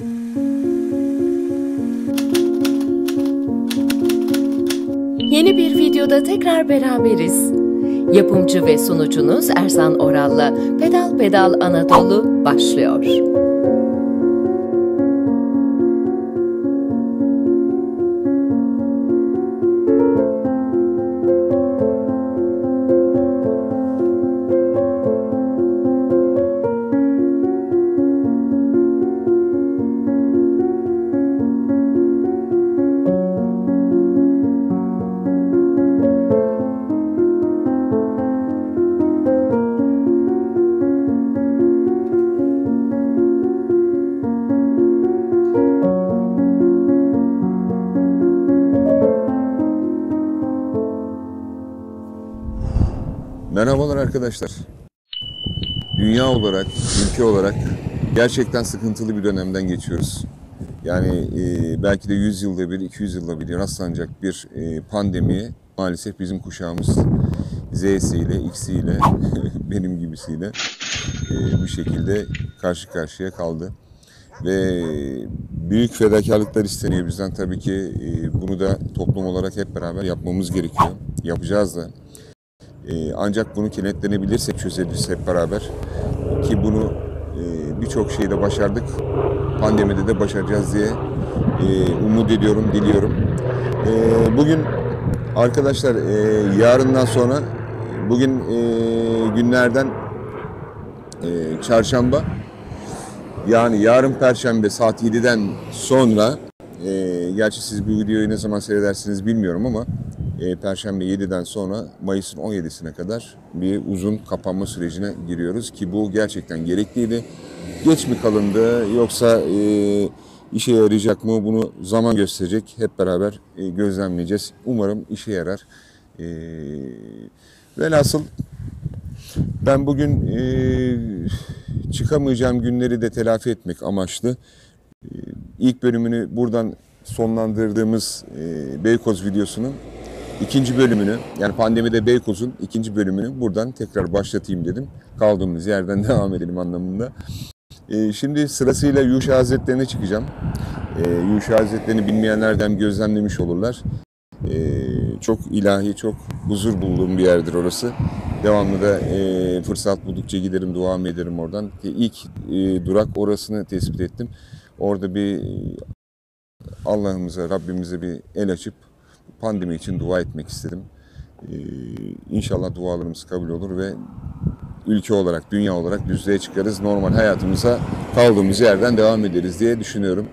Yeni bir videoda tekrar beraberiz. Yapımcı ve sunucunuz Ersan Oral'la Pedal Pedal Anadolu başlıyor. Merhabalar arkadaşlar. Dünya olarak, ülke olarak gerçekten sıkıntılı bir dönemden geçiyoruz. Yani e, belki de 100 yılda bir, 200 yılda bir rastlanacak bir e, pandemiye maalesef bizim kuşağımız Z'siyle, X'iyle, benim gibisiyle e, bu şekilde karşı karşıya kaldı. Ve büyük fedakarlıklar isteniyor bizden tabii ki e, bunu da toplum olarak hep beraber yapmamız gerekiyor. Yapacağız da. Ee, ancak bunu kenetlenebilirsek, çözeriz hep beraber. Ki bunu e, birçok şeyde başardık. Pandemide de başaracağız diye e, umut ediyorum, diliyorum. E, bugün arkadaşlar e, yarından sonra, bugün günlerden çarşamba, yani yarın perşembe saat 7'den sonra, e, gerçi siz bu videoyu ne zaman seyredersiniz bilmiyorum ama e, Perşembe 7'den sonra Mayıs'ın 17'sine kadar bir uzun kapanma sürecine giriyoruz ki bu gerçekten gerekliydi. Geç mi kalındı yoksa e, işe yarayacak mı bunu zaman gösterecek. Hep beraber e, gözlemleyeceğiz. Umarım işe yarar. E, velhasıl ben bugün e, çıkamayacağım günleri de telafi etmek amaçlı. E, ilk bölümünü buradan sonlandırdığımız e, Beykoz videosunun ikinci bölümünü yani pandemide Beykoz'un ikinci bölümünü buradan tekrar başlatayım dedim. Kaldığımız yerden devam edelim anlamında. Ee, şimdi sırasıyla Yuşa Hazretlerine çıkacağım. Yuşa Hazretlerini bilmeyenlerden gözlemlemiş olurlar. Ee, çok ilahi, çok huzur bulduğum bir yerdir orası. Devamlı da e, fırsat buldukça giderim, dua ederim oradan. İlk e, durak orasını tespit ettim. Orada bir Allah'ımıza, Rabbimize bir el açıp pandemi için dua etmek istedim. Ee, inşallah dualarımız kabul olur ve ülke olarak, dünya olarak düzlüğe çıkarız. Normal hayatımıza kaldığımız yerden devam ederiz diye düşünüyorum.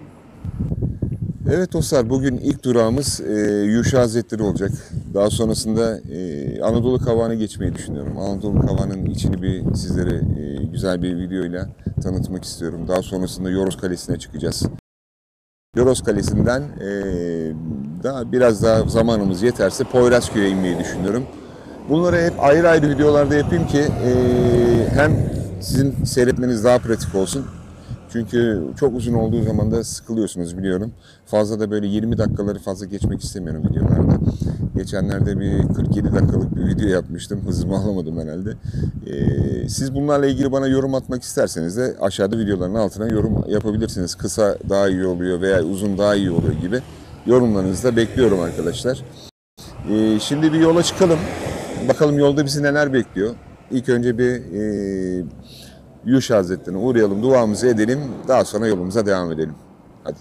Evet dostlar bugün ilk durağımız e, Yuşa Hazretleri olacak. Daha sonrasında e, Anadolu Kavağı'nı geçmeyi düşünüyorum. Anadolu Kavağı'nın içini bir sizlere e, güzel bir videoyla tanıtmak istiyorum. Daha sonrasında Yoros Kalesi'ne çıkacağız. Yoros Kalesi'nden e, daha biraz daha zamanımız yeterse Poyrazköy'e inmeyi düşünüyorum. Bunları hep ayrı ayrı videolarda yapayım ki e, hem sizin seyretmeniz daha pratik olsun. Çünkü çok uzun olduğu zaman da sıkılıyorsunuz biliyorum. Fazla da böyle 20 dakikaları fazla geçmek istemiyorum videolarda. Geçenlerde bir 47 dakikalık bir video yapmıştım. Hızımı alamadım herhalde. Ee, siz bunlarla ilgili bana yorum atmak isterseniz de aşağıda videoların altına yorum yapabilirsiniz. Kısa daha iyi oluyor veya uzun daha iyi oluyor gibi yorumlarınızı da bekliyorum arkadaşlar. Ee, şimdi bir yola çıkalım. Bakalım yolda bizi neler bekliyor. İlk önce bir e, Yuş Hazretleri'ne uğrayalım, duamızı edelim. Daha sonra yolumuza devam edelim. Hadi.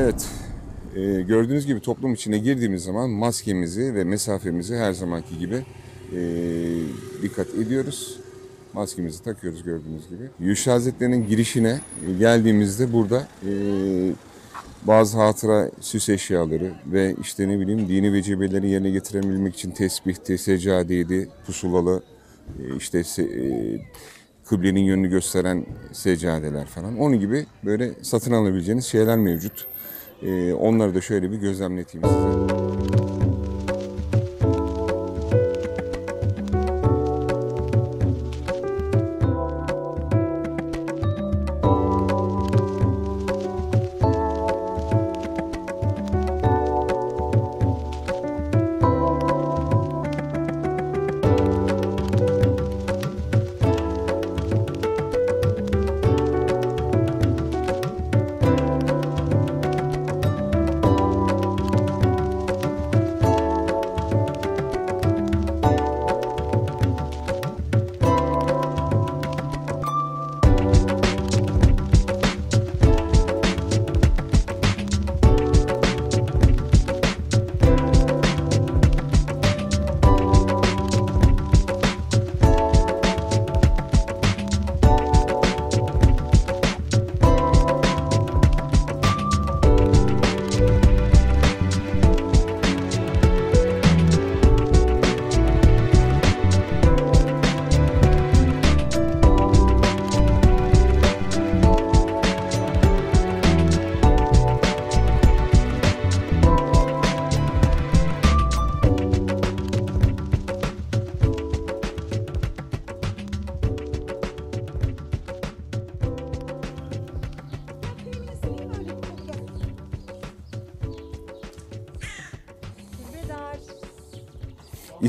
Evet, e, gördüğünüz gibi toplum içine girdiğimiz zaman maskemizi ve mesafemizi her zamanki gibi e, dikkat ediyoruz. Maskemizi takıyoruz gördüğünüz gibi. Yuşa Hazretleri'nin girişine geldiğimizde burada e, bazı hatıra süs eşyaları ve işte ne bileyim dini vecibeleri yerine getirebilmek için tesbihti, seccadeydi, pusulalı e, işte e, kıblenin yönünü gösteren seccadeler falan. Onun gibi böyle satın alabileceğiniz şeyler mevcut. E, onları da şöyle bir gözlemleteyim size.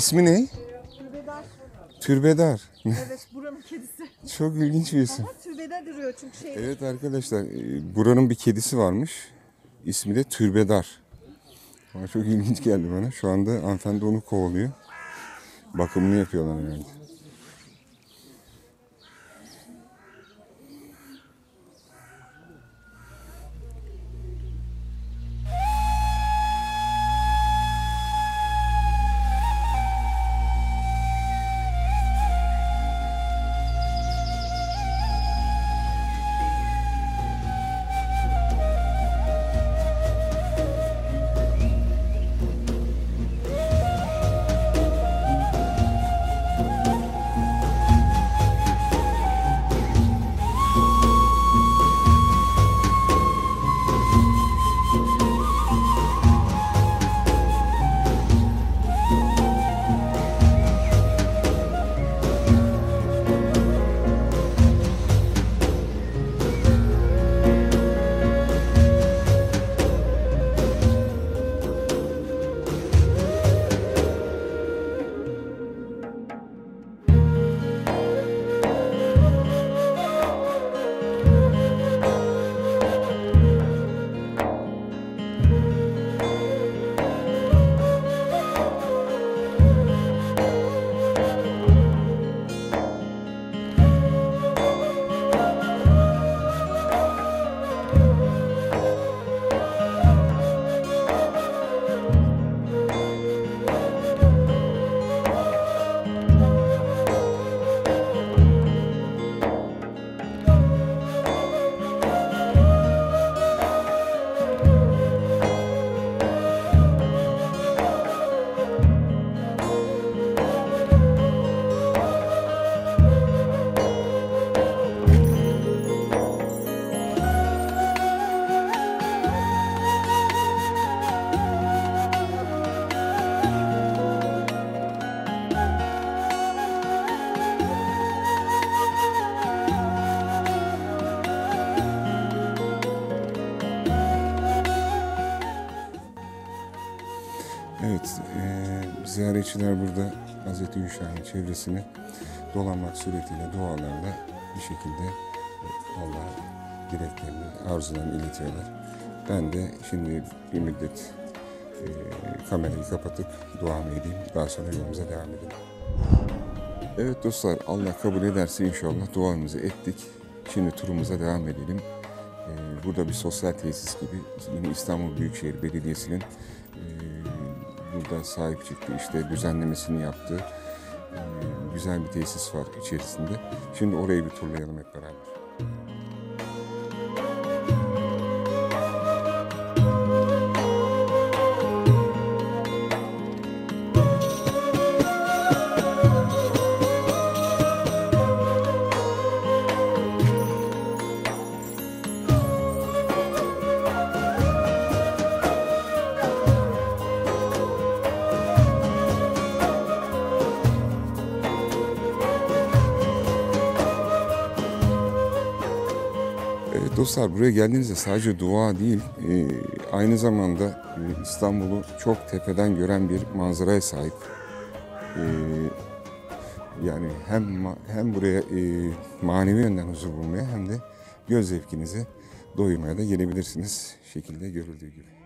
İsmi ne? Türbedar. Türbedar. Evet buranın kedisi. Çok ilginç bir isim. Ama türbede duruyor çünkü şey. Evet arkadaşlar, e, buranın bir kedisi varmış. İsmi de Türbedar. Ama çok ilginç geldi bana. Şu anda hanımefendi onu kovalıyor. Bakımını yapıyorlar herhalde. Ziyaretçiler burada Hz. Yuşa'nın çevresini dolanmak suretiyle dualarla bir şekilde Allah'a dileklerini, arzularını iletiyorlar. Ben de şimdi bir müddet eee, kamerayı kapatıp duamı edeyim. Daha sonra yolumuza devam edelim. Evet dostlar, Allah kabul ederse inşallah duamızı ettik. Şimdi turumuza devam edelim. Ee, burada bir sosyal tesis gibi İstanbul Büyükşehir Belediyesi'nin e, burada sahip çıktığı işte düzenlemesini yaptığı e, güzel bir tesis var içerisinde. Şimdi orayı bir turlayalım hep beraber. Dostlar buraya geldiğinizde sadece dua değil e, aynı zamanda e, İstanbul'u çok tepeden gören bir manzaraya sahip. E, yani hem hem buraya manevi yönden huzur bulmaya hem de göz zevkinizi doyurmaya da gelebilirsiniz şekilde görüldüğü gibi.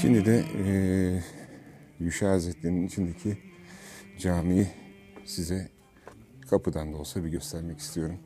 Şimdi de eee Yuşa Hazretleri'nin içindeki camiyi size kapıdan da olsa bir göstermek istiyorum.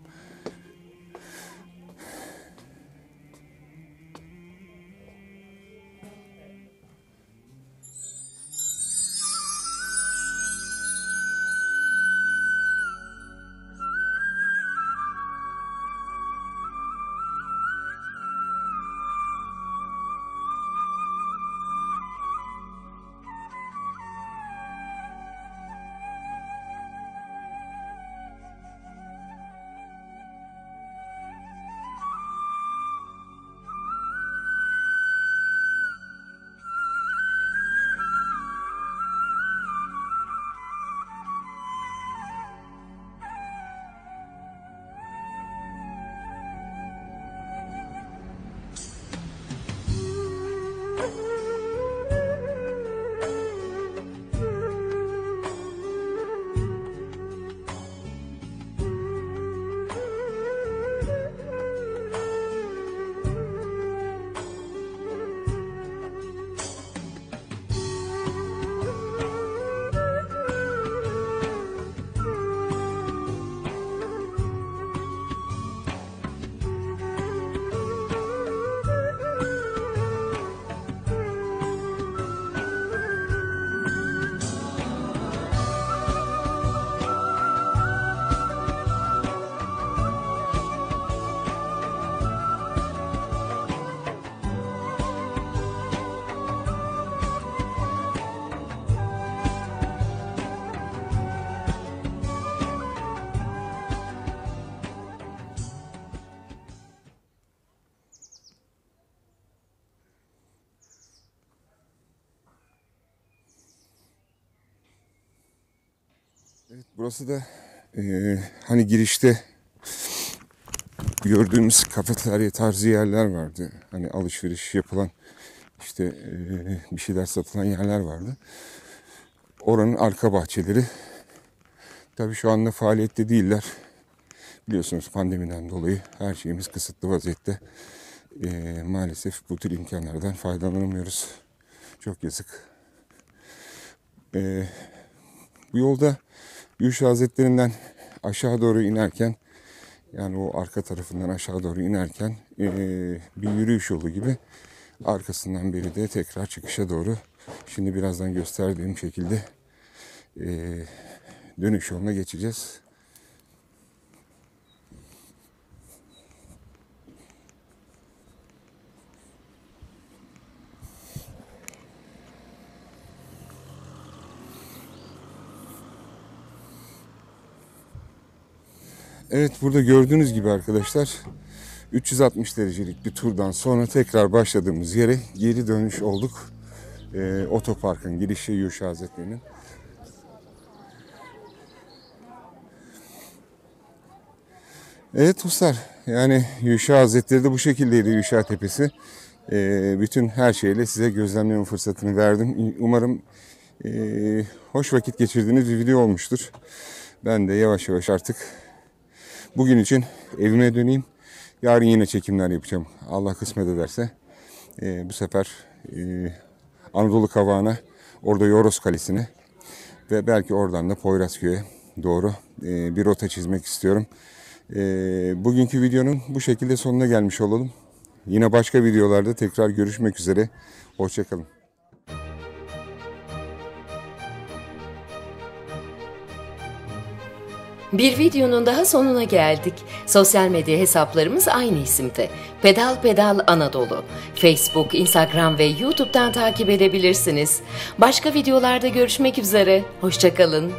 Burası da eee, hani girişte gördüğümüz kafeterya tarzı yerler vardı. Hani alışveriş yapılan işte eee, bir şeyler satılan yerler vardı. Oranın arka bahçeleri tabii şu anda faaliyette değiller. Biliyorsunuz pandemiden dolayı her şeyimiz kısıtlı vaziyette. Eee, maalesef bu tür imkanlardan faydalanamıyoruz. Çok yazık. Eee, bu yolda Yuşa Hazretlerinden aşağı doğru inerken yani o arka tarafından aşağı doğru inerken bir yürüyüş yolu gibi arkasından beri de tekrar çıkışa doğru şimdi birazdan gösterdiğim şekilde dönüş yoluna geçeceğiz. Evet burada gördüğünüz gibi arkadaşlar 360 derecelik bir turdan sonra tekrar başladığımız yere geri dönüş olduk. Ee, otoparkın girişi Yuşa Hazretleri'nin. Evet dostlar yani Yuşa Hazretleri de bu şekildeydi Yuşa Tepesi. Ee, bütün her şeyle size gözlemleme fırsatını verdim. Umarım ee, hoş vakit geçirdiğiniz bir video olmuştur. Ben de yavaş yavaş artık Bugün için evime döneyim. Yarın yine çekimler yapacağım. Allah kısmet ederse. Ee, bu sefer e, Anadolu Kavağı'na, orada Yoros Kalesi'ne ve belki oradan da Poyrazköy'e doğru e, bir rota çizmek istiyorum. E, bugünkü videonun bu şekilde sonuna gelmiş olalım. Yine başka videolarda tekrar görüşmek üzere. Hoşçakalın. Bir videonun daha sonuna geldik. Sosyal medya hesaplarımız aynı isimde. Pedal Pedal Anadolu. Facebook, Instagram ve YouTube'dan takip edebilirsiniz. Başka videolarda görüşmek üzere. Hoşçakalın.